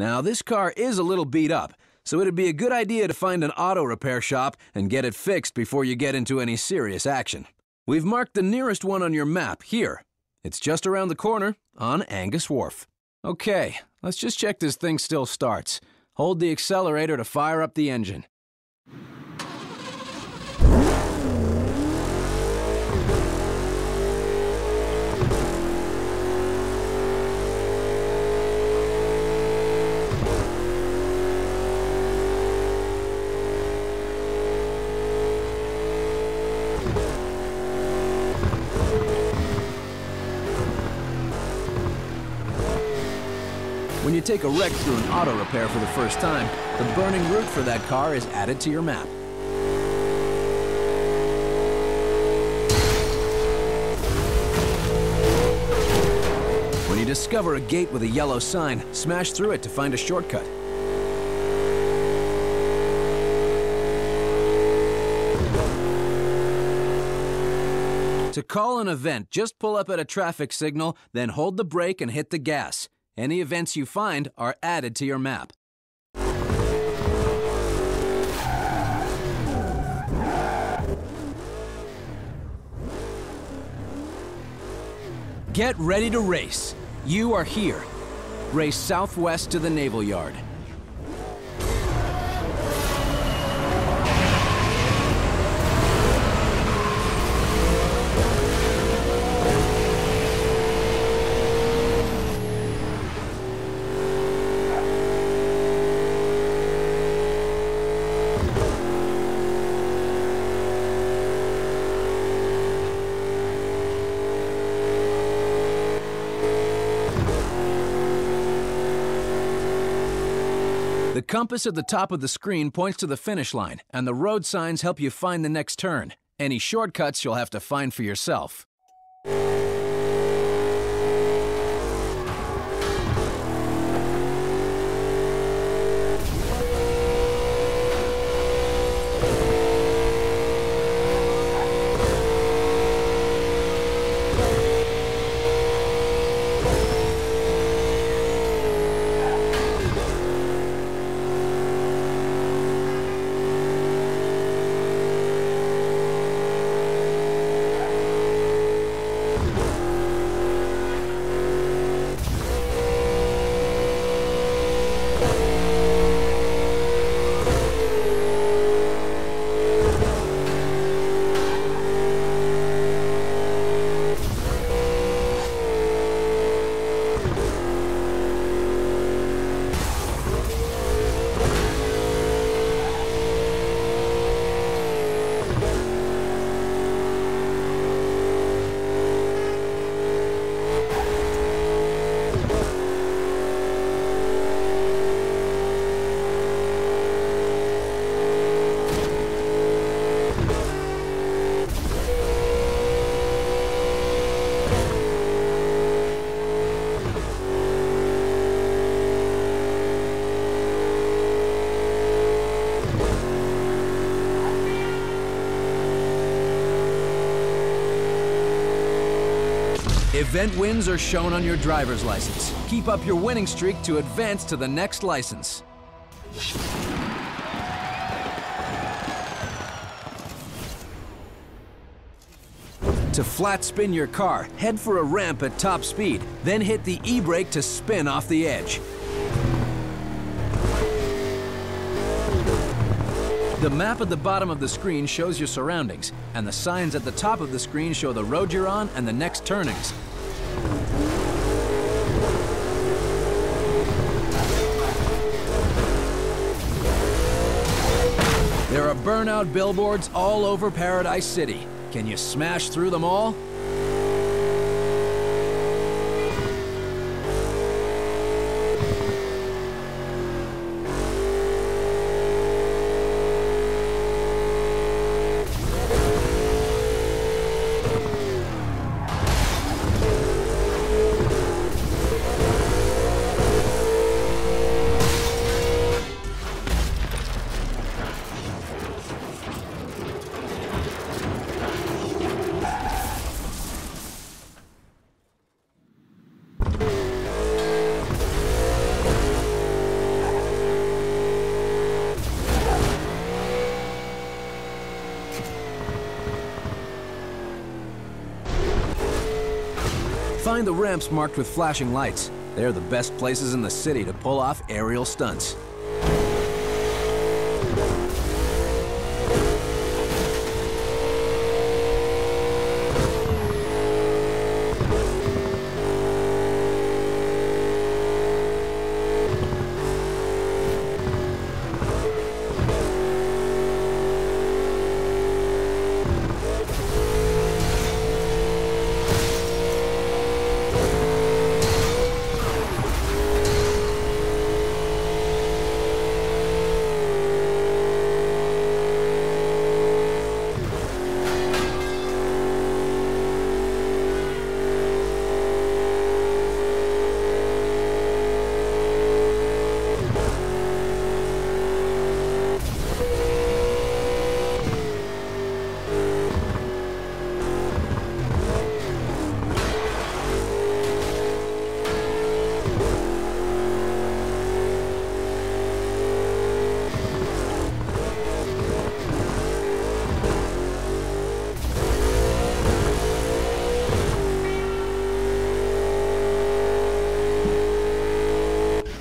Now, this car is a little beat up, so it'd be a good idea to find an auto repair shop and get it fixed before you get into any serious action. We've marked the nearest one on your map here. It's just around the corner on Angus Wharf. Okay, let's just check this thing still starts. Hold the accelerator to fire up the engine. You take a wreck through an auto repair for the first time, the burning route for that car is added to your map. When you discover a gate with a yellow sign, smash through it to find a shortcut. To call an event, just pull up at a traffic signal, then hold the brake and hit the gas. Any events you find are added to your map. Get ready to race. You are here. Race southwest to the Naval Yard. Compass at the top of the screen points to the finish line, and the road signs help you find the next turn. Any shortcuts you'll have to find for yourself. Event wins are shown on your driver's license. Keep up your winning streak to advance to the next license. To flat spin your car, head for a ramp at top speed, then hit the e-brake to spin off the edge. The map at the bottom of the screen shows your surroundings, and the signs at the top of the screen show the road you're on and the next turnings. There are burnout billboards all over Paradise City. Can you smash through them all? Find the ramps marked with flashing lights. They're the best places in the city to pull off aerial stunts.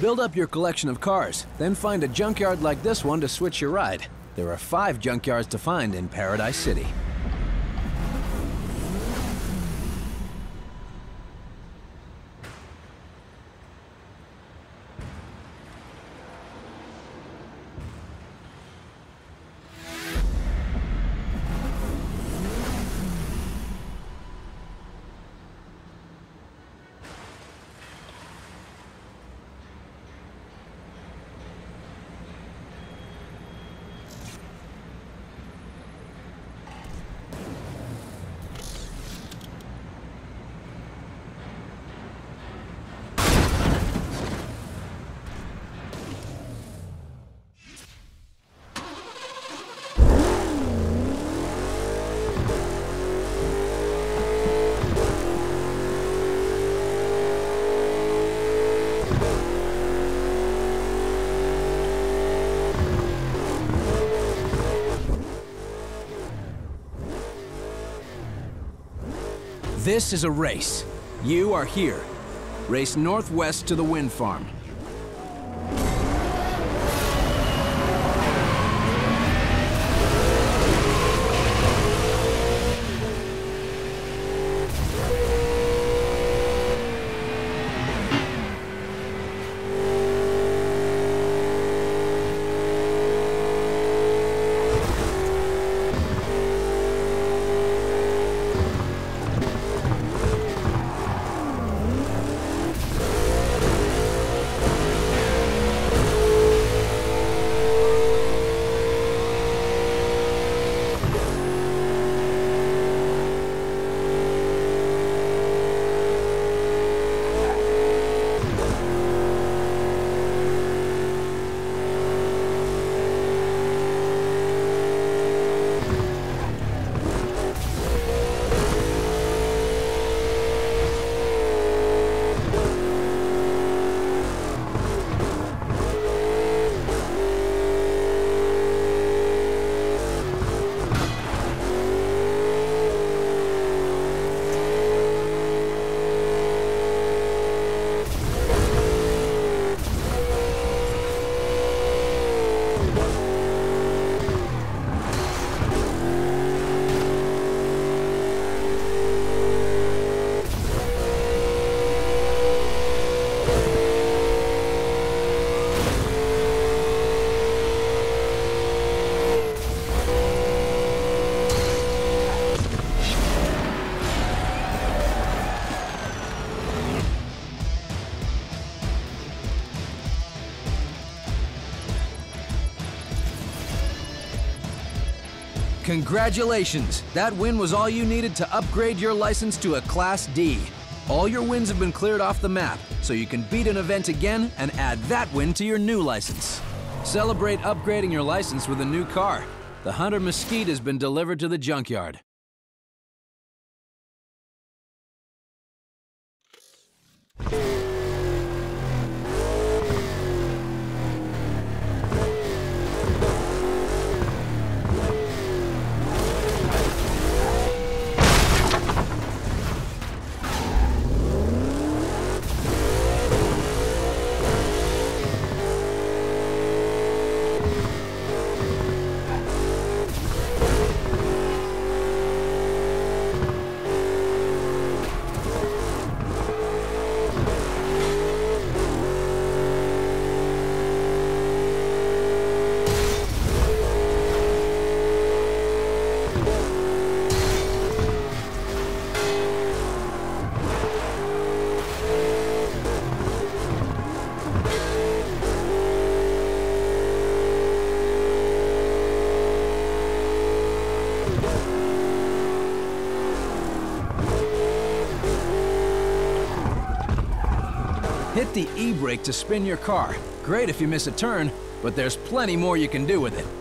Build up your collection of cars, then find a junkyard like this one to switch your ride. There are five junkyards to find in Paradise City. This is a race. You are here. Race northwest to the wind farm. Congratulations! That win was all you needed to upgrade your license to a Class D. All your wins have been cleared off the map, so you can beat an event again and add that win to your new license. Celebrate upgrading your license with a new car. The Hunter Mesquite has been delivered to the junkyard. Hit the e-brake to spin your car. Great if you miss a turn, but there's plenty more you can do with it.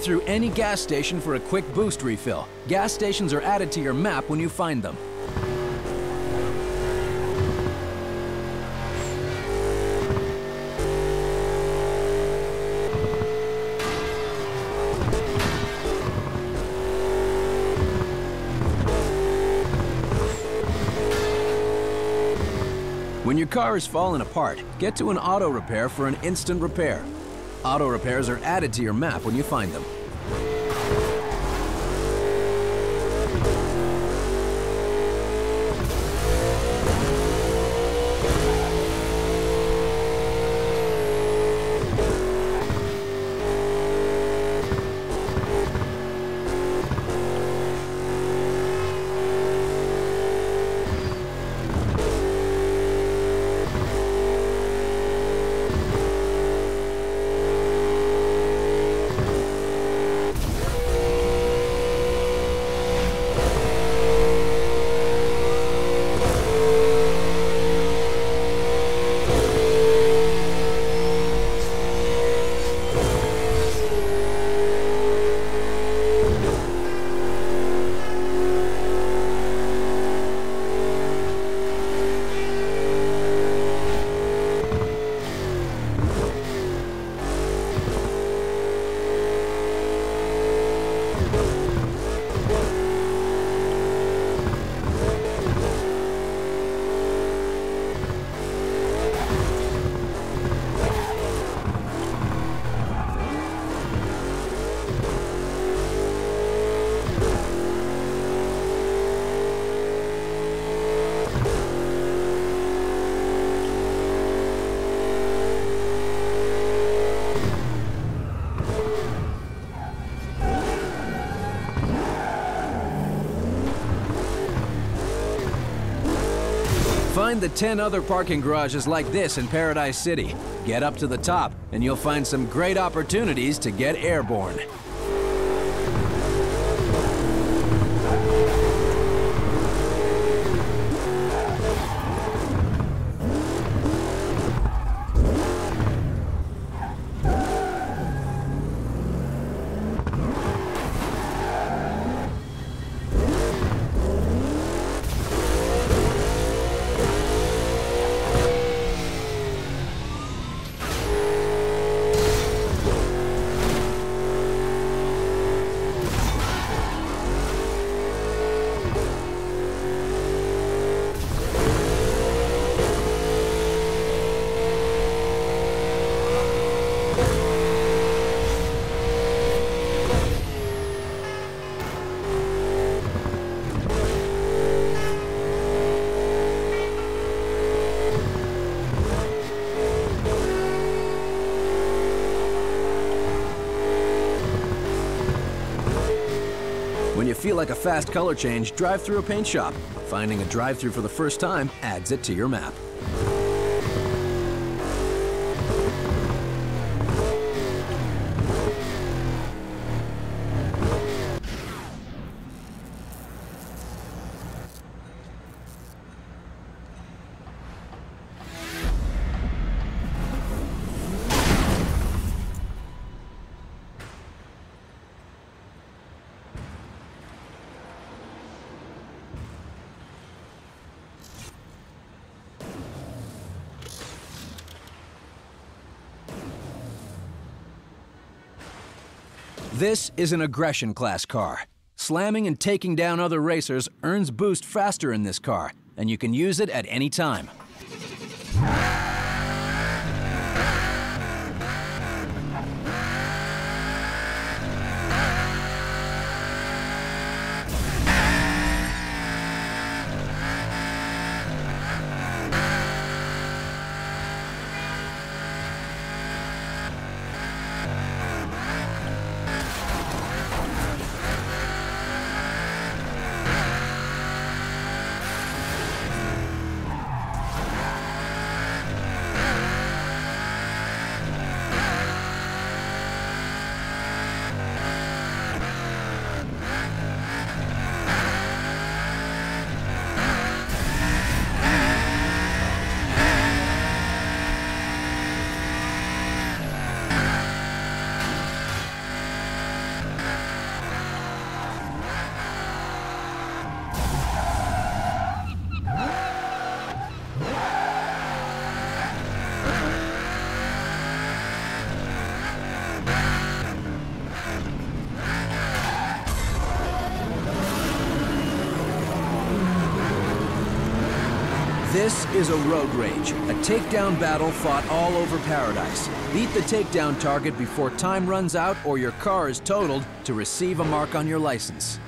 Through any gas station for a quick boost refill. Gas stations are added to your map when you find them. When your car is falling apart, get to an auto repair for an instant repair. Auto repairs are added to your map when you find them. Find the 10 other parking garages like this in Paradise City. Get up to the top, and you'll find some great opportunities to get airborne. Like a fast color change, drive through a paint shop. Finding a drive through for the first time adds it to your map. This is an aggression class car. Slamming and taking down other racers earns boost faster in this car, and you can use it at any time. Is a road rage, a takedown battle fought all over paradise. Beat the takedown target before time runs out or your car is totaled to receive a mark on your license.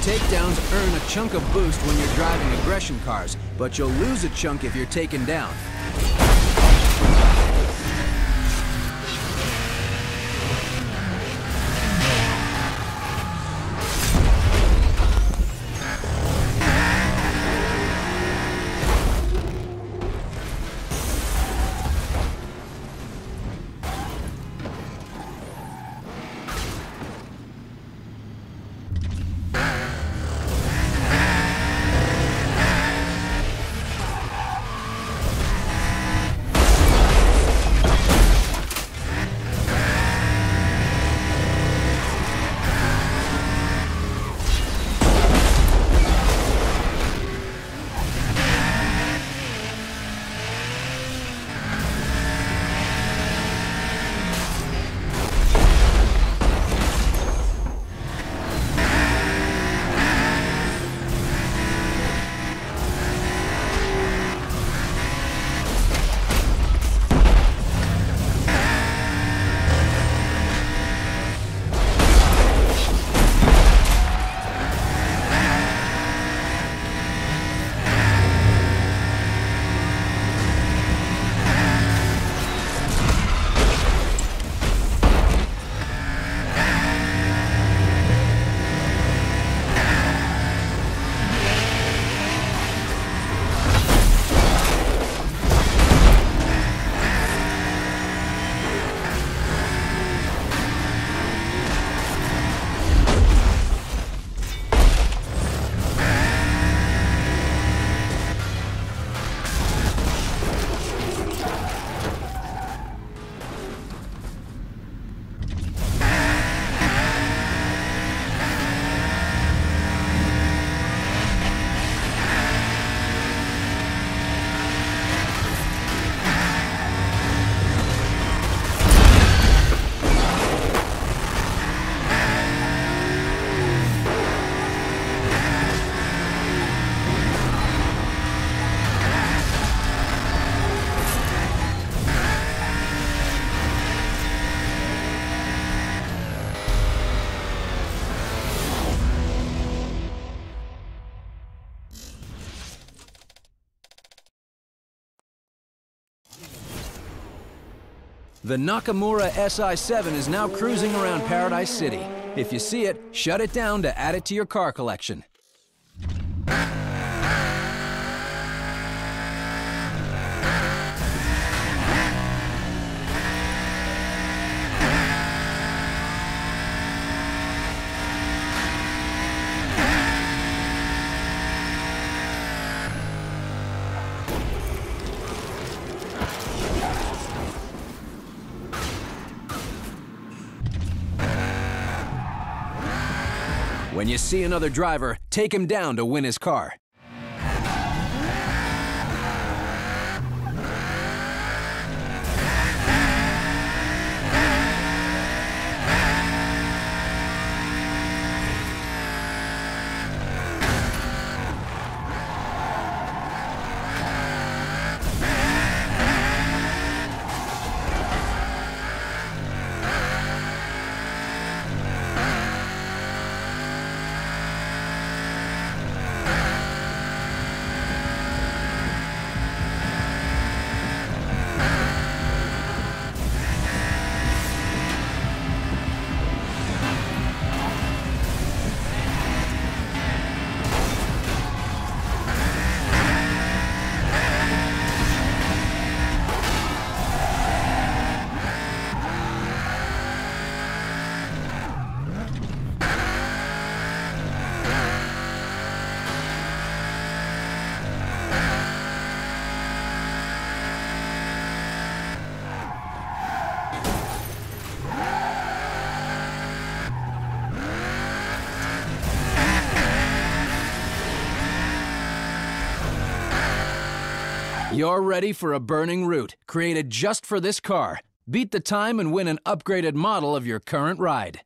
Takedowns earn a chunk of boost when you're driving aggression cars, but you'll lose a chunk if you're taken down. The Nakamura SI7 is now cruising around Paradise City. If you see it, shut it down to add it to your car collection. When you see another driver, take him down to win his car. You're ready for a burning route created just for this car. Beat the time and win an upgraded model of your current ride.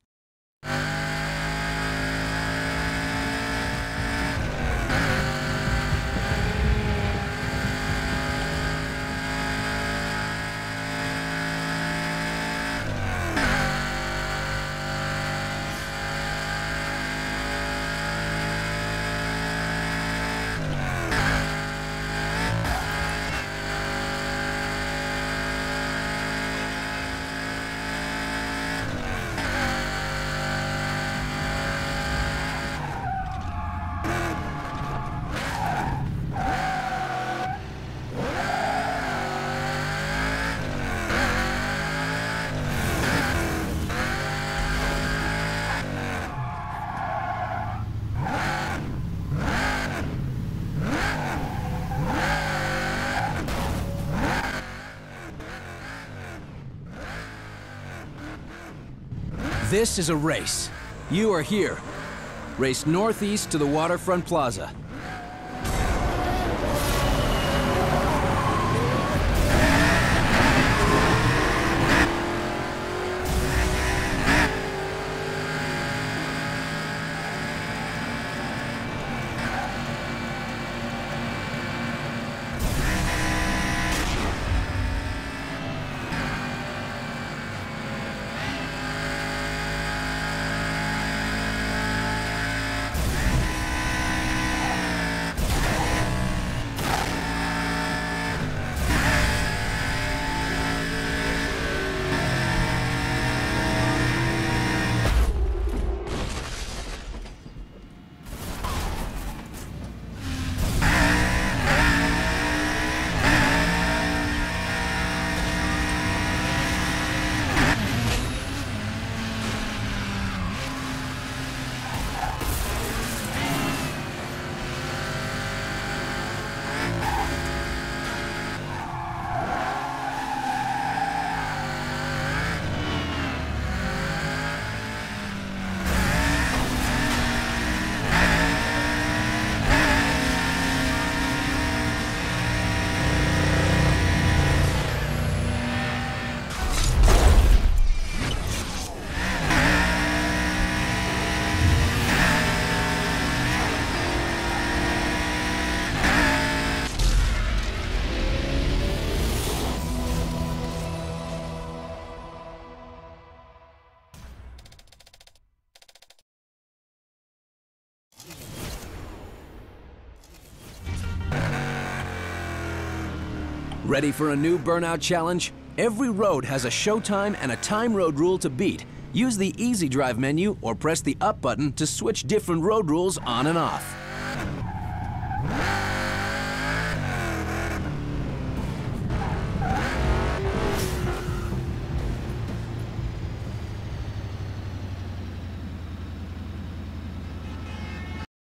This is a race. You are here. Race northeast to the Waterfront Plaza. Ready for a new Burnout Challenge? Every road has a showtime and a time road rule to beat. Use the Easy Drive menu or press the up button to switch different road rules on and off.